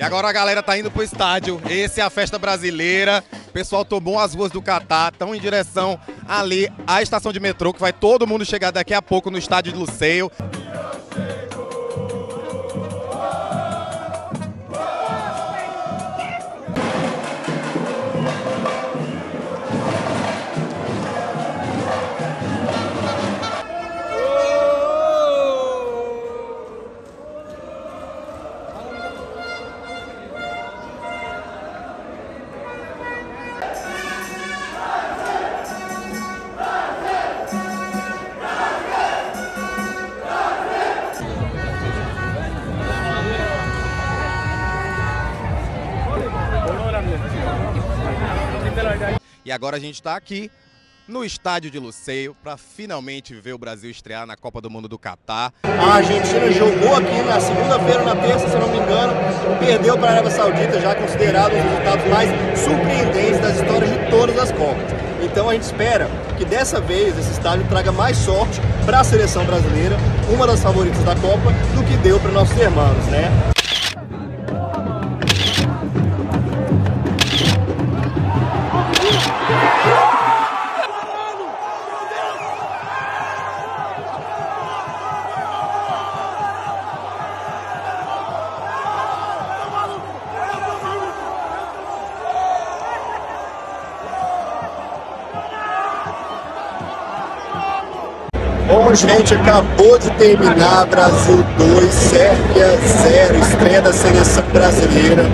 E agora a galera tá indo pro estádio. Esse é a festa brasileira. O pessoal tomou as ruas do Catar, estão em direção ali à estação de metrô, que vai todo mundo chegar daqui a pouco no estádio de Luceio. E agora a gente está aqui no estádio de Luceio para finalmente ver o Brasil estrear na Copa do Mundo do Catar. A Argentina jogou aqui na segunda-feira, na terça, se não me engano, perdeu para a Arábia Saudita, já considerado um dos resultados mais surpreendentes das histórias de todas as Copas. Então a gente espera que dessa vez esse estádio traga mais sorte para a seleção brasileira, uma das favoritas da Copa, do que deu para nossos irmãos, né? Bom, gente, acabou de terminar Brasil 2, Sérvia 0, estreia da seleção brasileira.